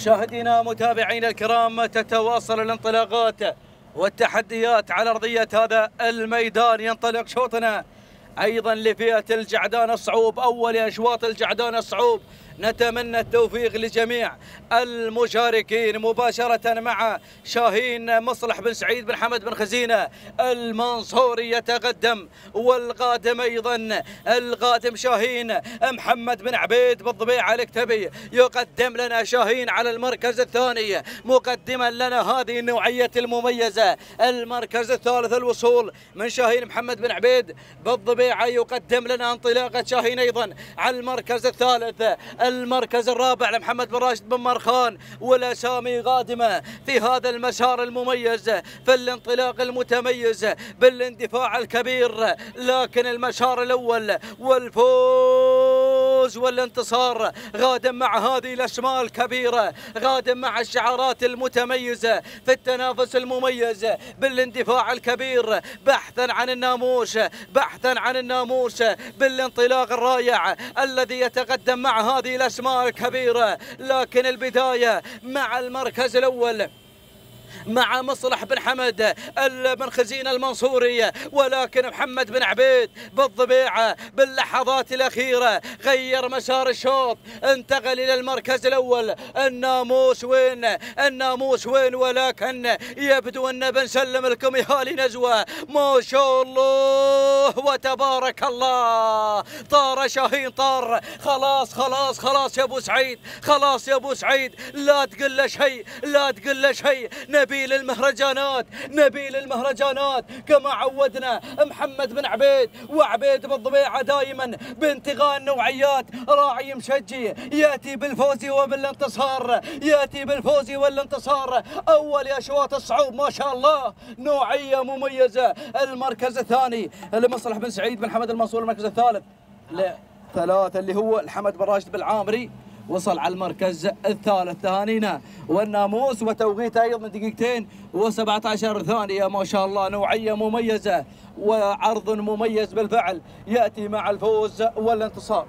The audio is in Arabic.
مشاهدينا متابعينا الكرام تتواصل الانطلاقات والتحديات على أرضية هذا الميدان. ينطلق شوطنا أيضا لفئة الجعدان الصعوب أول أشواط الجعدان الصعوب. نتمنى التوفيق لجميع المشاركين مباشرة مع شاهين مصلح بن سعيد بن حمد بن خزينة. المنصوري يتقدم والقادم أيضا. القادم شاهين محمد بن عبيد بالضبيعة الكتبي يقدم لنا شاهين على المركز الثاني. مقدما لنا هذه النوعية المميزة. المركز الثالث الوصول من شاهين محمد بن عبيد بالضبيعة يقدم لنا انطلاقة شاهين أيضا على المركز الثالث. المركز الرابع لمحمد بن راشد بن مرخان والاسامي قادمه في هذا المسار المميز في الانطلاق المتميز بالاندفاع الكبير. لكن المسار الأول والفوز والانتصار غادم مع هذه الاسماء الكبيره غادم مع الشعارات المتميزة في التنافس المميز بالاندفاع الكبير. بحثا عن الناموس بحثا عن الناموس بالانطلاق الرائع الذي يتقدم مع هذه الأسماء الكبيرة. لكن البداية مع المركز الأول. مع مصلح بن حمد بن المنصوري ولكن محمد بن عبيد بالضبيعة باللحظات الأخيرة غير مسار الشوط. انتقل إلى المركز الأول. الناموس وين؟ الناموس وين؟ ولكن يبدو أن بنسلم لكم يهالي نزوة. ما شاء الله! وتبارك الله! طار شاهين طار. خلاص خلاص خلاص يا أبو سعيد. خلاص يا أبو سعيد. لا تقول له شيء لا تقول له شيء. نبيل المهرجانات نبيل المهرجانات كما عودنا محمد بن عبيد وعبيد بالضبيعة دائما بانتقاء النوعيات راعي مشجي يأتي بالفوز وبالانتصار يأتي بالفوز والانتصار. أول اشواط الصعوب ما شاء الله. نوعية مميزة. المركز الثاني لمصلح بن سعيد بن حمد المنصور المركز الثالث. ثلاثة اللي هو الحمد بن راشد بالعامري وصل على المركز الثالث. تهانينا والناموس وتوقيته أيضا دقيقتين و17 ثانية. ما شاء الله نوعية مميزة وعرض مميز بالفعل. يأتي مع الفوز والانتصار.